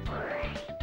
Break.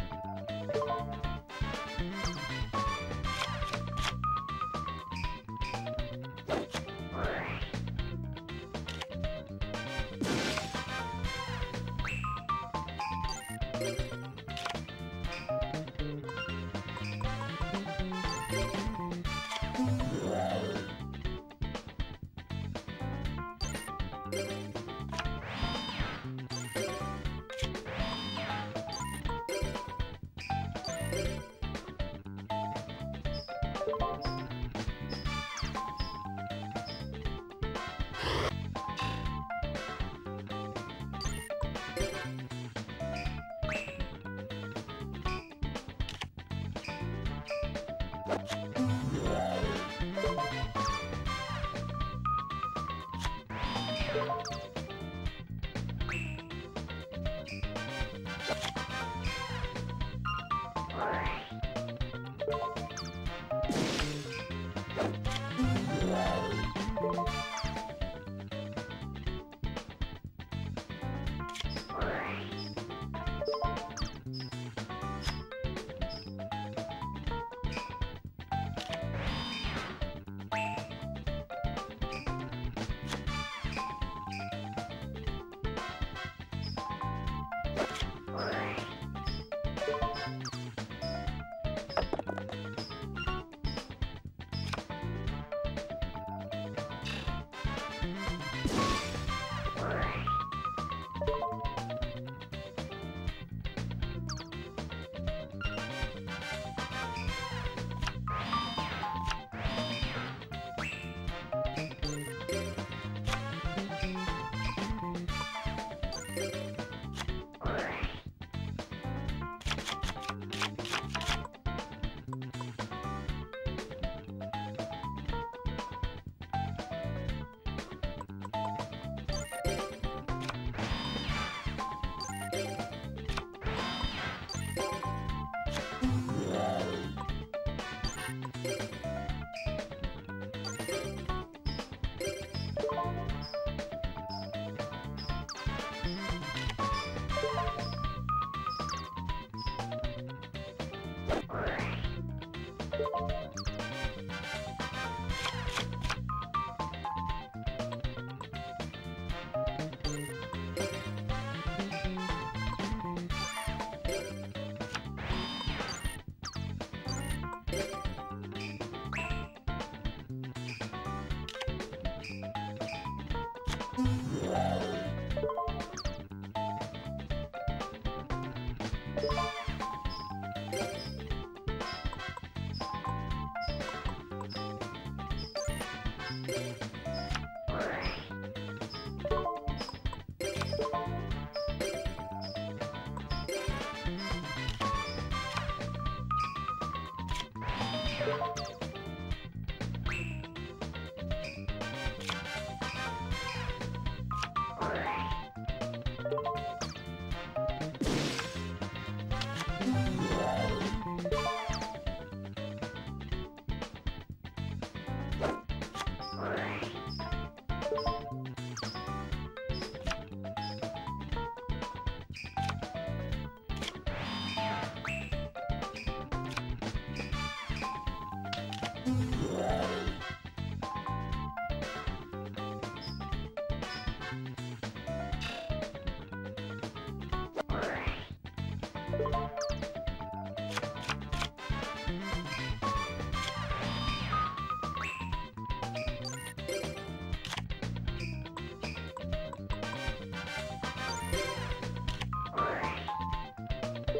Yeah.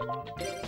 Bye.